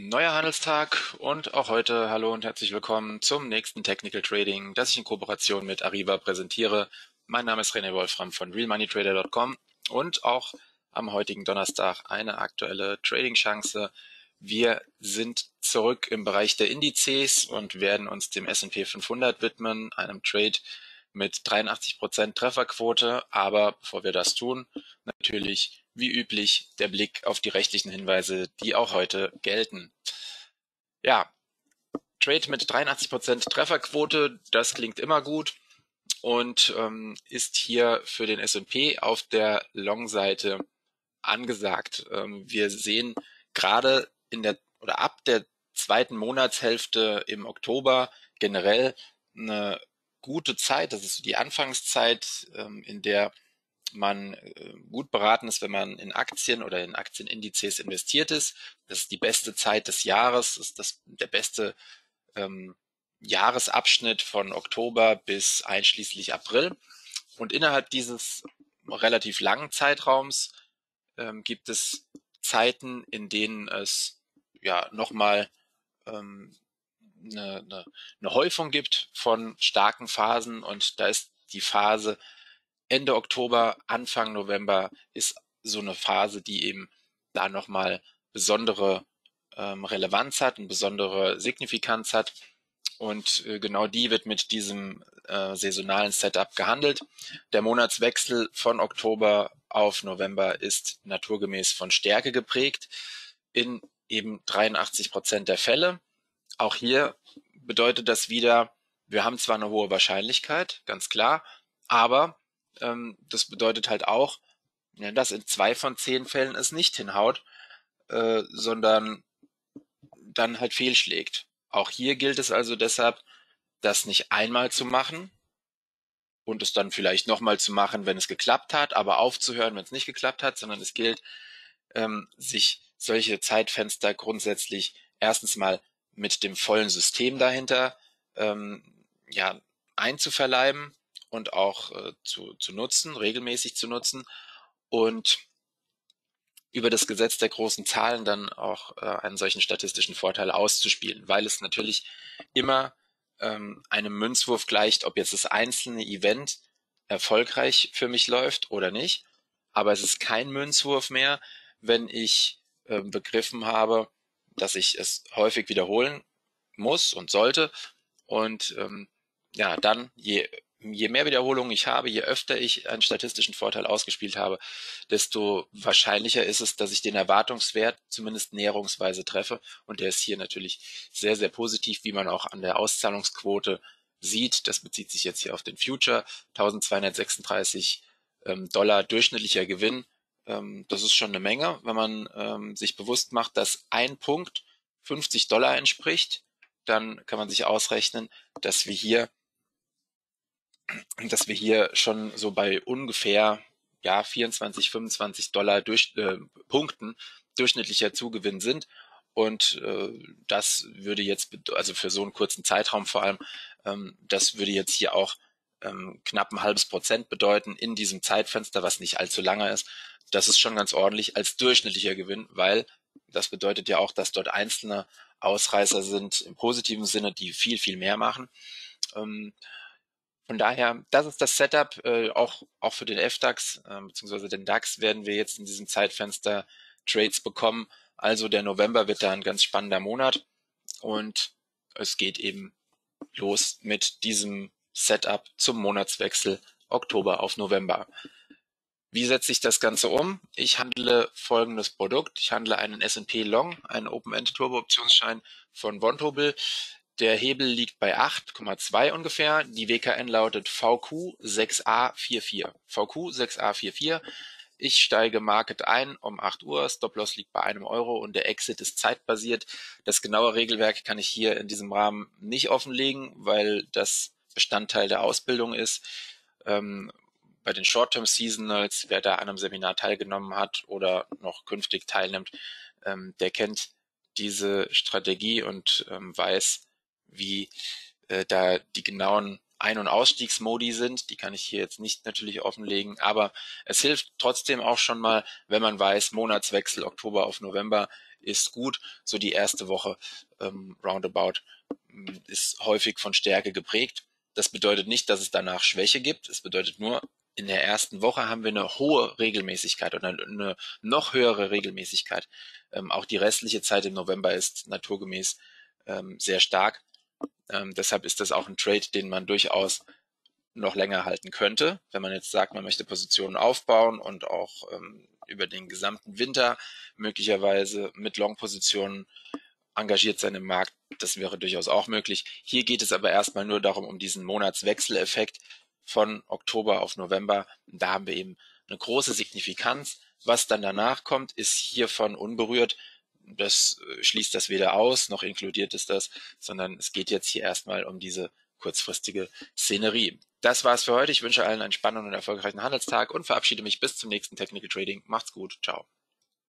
Neuer Handelstag und auch heute hallo und herzlich willkommen zum nächsten Technical Trading, das ich in Kooperation mit Arriva präsentiere. Mein Name ist René Wolfram von realmoneytrader.com und auch am heutigen Donnerstag eine aktuelle Trading-Chance. Wir sind zurück im Bereich der Indizes und werden uns dem S&P 500 widmen, einem Trade mit 83% Trefferquote. Aber bevor wir das tun, natürlich wie üblich der Blick auf die rechtlichen Hinweise, die auch heute gelten. Ja, Trade mit 83% Trefferquote, das klingt immer gut und ähm, ist hier für den S&P auf der Long-Seite angesagt. Ähm, wir sehen gerade in der oder ab der zweiten Monatshälfte im Oktober generell eine gute Zeit. Das ist die Anfangszeit, ähm, in der man äh, gut beraten ist, wenn man in Aktien oder in Aktienindizes investiert ist. Das ist die beste Zeit des Jahres, das ist das, der beste ähm, Jahresabschnitt von Oktober bis einschließlich April. Und innerhalb dieses relativ langen Zeitraums ähm, gibt es Zeiten, in denen es ja nochmal ähm, eine, eine, eine Häufung gibt von starken Phasen und da ist die Phase Ende Oktober, Anfang November ist so eine Phase, die eben da nochmal besondere ähm, Relevanz hat, eine besondere Signifikanz hat. Und äh, genau die wird mit diesem äh, saisonalen Setup gehandelt. Der Monatswechsel von Oktober auf November ist naturgemäß von Stärke geprägt in eben 83 Prozent der Fälle. Auch hier bedeutet das wieder, wir haben zwar eine hohe Wahrscheinlichkeit, ganz klar, aber ähm, das bedeutet halt auch, ja, dass in zwei von zehn Fällen es nicht hinhaut, äh, sondern dann halt fehlschlägt. Auch hier gilt es also deshalb, das nicht einmal zu machen und es dann vielleicht nochmal zu machen, wenn es geklappt hat, aber aufzuhören, wenn es nicht geklappt hat, sondern es gilt, ähm, sich solche Zeitfenster grundsätzlich erstens mal mit dem vollen System dahinter ähm, ja, einzuverleiben und auch äh, zu, zu nutzen, regelmäßig zu nutzen und über das Gesetz der großen Zahlen dann auch äh, einen solchen statistischen Vorteil auszuspielen, weil es natürlich immer ähm, einem Münzwurf gleicht, ob jetzt das einzelne Event erfolgreich für mich läuft oder nicht. Aber es ist kein Münzwurf mehr, wenn ich äh, begriffen habe, dass ich es häufig wiederholen muss und sollte. Und ähm, ja, dann, je je mehr Wiederholungen ich habe, je öfter ich einen statistischen Vorteil ausgespielt habe, desto wahrscheinlicher ist es, dass ich den Erwartungswert zumindest näherungsweise treffe. Und der ist hier natürlich sehr, sehr positiv, wie man auch an der Auszahlungsquote sieht. Das bezieht sich jetzt hier auf den Future. 1236 ähm, Dollar durchschnittlicher Gewinn. Ähm, das ist schon eine Menge, wenn man ähm, sich bewusst macht, dass ein Punkt 50 Dollar entspricht. Dann kann man sich ausrechnen, dass wir hier dass wir hier schon so bei ungefähr ja 24, 25 Dollar durch, äh, Punkten durchschnittlicher Zugewinn sind. Und äh, das würde jetzt, also für so einen kurzen Zeitraum vor allem, ähm, das würde jetzt hier auch ähm, knapp ein halbes Prozent bedeuten in diesem Zeitfenster, was nicht allzu lange ist. Das ist schon ganz ordentlich als durchschnittlicher Gewinn, weil das bedeutet ja auch, dass dort einzelne Ausreißer sind im positiven Sinne, die viel, viel mehr machen. Ähm, von daher, das ist das Setup, äh, auch, auch für den FDAX, äh, beziehungsweise den DAX werden wir jetzt in diesem Zeitfenster Trades bekommen. Also der November wird da ein ganz spannender Monat und es geht eben los mit diesem Setup zum Monatswechsel Oktober auf November. Wie setze ich das Ganze um? Ich handle folgendes Produkt. Ich handle einen S&P Long, einen Open-End Turbo Optionsschein von Vontobel. Der Hebel liegt bei 8,2 ungefähr. Die WKN lautet VQ6A44. VQ6A44. Ich steige Market ein um 8 Uhr. Stop-Loss liegt bei einem Euro und der Exit ist zeitbasiert. Das genaue Regelwerk kann ich hier in diesem Rahmen nicht offenlegen, weil das Bestandteil der Ausbildung ist. Ähm, bei den Short-Term Seasonals, wer da an einem Seminar teilgenommen hat oder noch künftig teilnimmt, ähm, der kennt diese Strategie und ähm, weiß, wie äh, da die genauen Ein- und Ausstiegsmodi sind. Die kann ich hier jetzt nicht natürlich offenlegen, aber es hilft trotzdem auch schon mal, wenn man weiß, Monatswechsel Oktober auf November ist gut. So die erste Woche ähm, roundabout mm, ist häufig von Stärke geprägt. Das bedeutet nicht, dass es danach Schwäche gibt. Es bedeutet nur, in der ersten Woche haben wir eine hohe Regelmäßigkeit oder eine noch höhere Regelmäßigkeit. Ähm, auch die restliche Zeit im November ist naturgemäß ähm, sehr stark. Ähm, deshalb ist das auch ein Trade, den man durchaus noch länger halten könnte. Wenn man jetzt sagt, man möchte Positionen aufbauen und auch ähm, über den gesamten Winter möglicherweise mit Long-Positionen engagiert sein im Markt, das wäre durchaus auch möglich. Hier geht es aber erstmal nur darum, um diesen Monatswechseleffekt von Oktober auf November. Da haben wir eben eine große Signifikanz. Was dann danach kommt, ist hiervon unberührt. Das äh, schließt das weder aus, noch inkludiert es das, sondern es geht jetzt hier erstmal um diese kurzfristige Szenerie. Das war's für heute. Ich wünsche allen einen spannenden und erfolgreichen Handelstag und verabschiede mich bis zum nächsten Technical Trading. Macht's gut. Ciao.